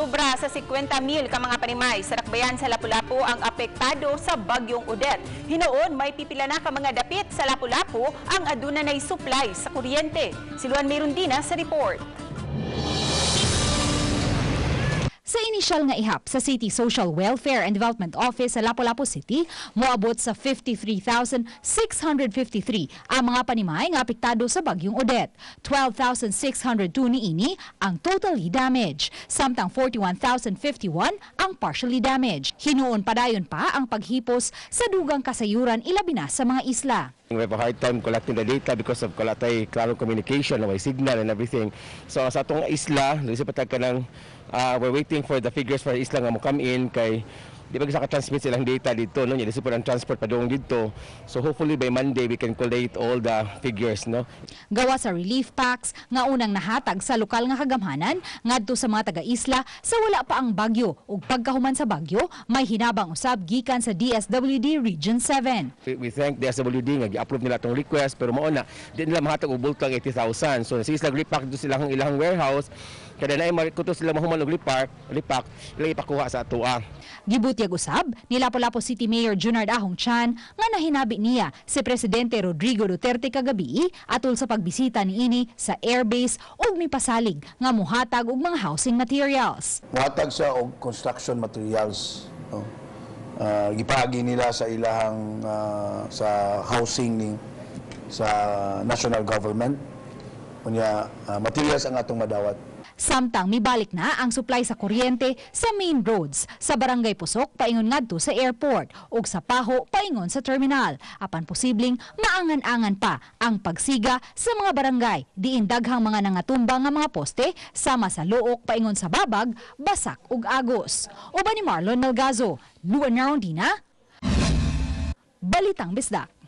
Sobra sa 50,000 ka mga panimay sa Rakbayan sa Lapu-Lapu ang apektado sa bagyong Odette. Hinoon may pipila na ka mga dapit sa Lapu-Lapu ang aduna na supply sa kuryente. Si Luan Merundina sa report. Sa inisyal nga ihap sa City Social Welfare and Development Office sa Lapu-Lapu City, moabot sa 53,653 ang mga panimay nga apektado sa bagyong Odette. 12,602 niini ang totally damaged, samtang 41,051 ang partially damaged. Hinuon padayon pa ang paghipos sa dugang kasayuran ilabi na sa mga isla. We have a hard time collecting the data because of kalatay klaro communication, may signal and everything. So sa atong isla, dili sa patag uh, we're waiting for the figures for isla nga mo come in kay di ba sa transmit silang data dito no, di sa ang transport padung dito. So hopefully by Monday we can collate all the figures no. Gawa sa relief packs nga unang nahatag sa lokal nga kagamhanan ngadto sa mga taga-isla sa wala pa ang bagyo ug pagkahuman sa bagyo may hinabang usab gikan sa DSWD Region 7. We, we thank the SWD nga gi-approve nila tong request pero mao na di nila mahatag og bulto ang 80,000. So sa isla repack dito sila ang ilang warehouse kada na kuto sila mahuman og repack, repack ila ipakuha sa atoa. Gibutyag usab ni Lapu-Lapu City Mayor Junard Ahong Chan nga nahinabi niya si Presidente Rodrigo Duterte kagabi atol sa pagbisita niini sa airbase ug mipasalig nga muhatag og mga housing materials. Muhatag siya og construction materials. No? Ah, gipagi nila sa ilahang ah, sa housing ni sa national government. Kunya ah, materials ang atong madawat. Samtang mibalik na ang supply sa kuryente sa main roads sa Barangay Pusok paingon ngadto sa airport ug sa Paho paingon sa terminal. Apan posibleng maangan-angan pa ang pagsiga sa mga barangay diin daghang mga nangatumba nga mga poste sama sa luok paingon sa Babag, Basak ug Agos. Uban ni Marlon Melgazo, Luan Narondina, Balitang Bisdak.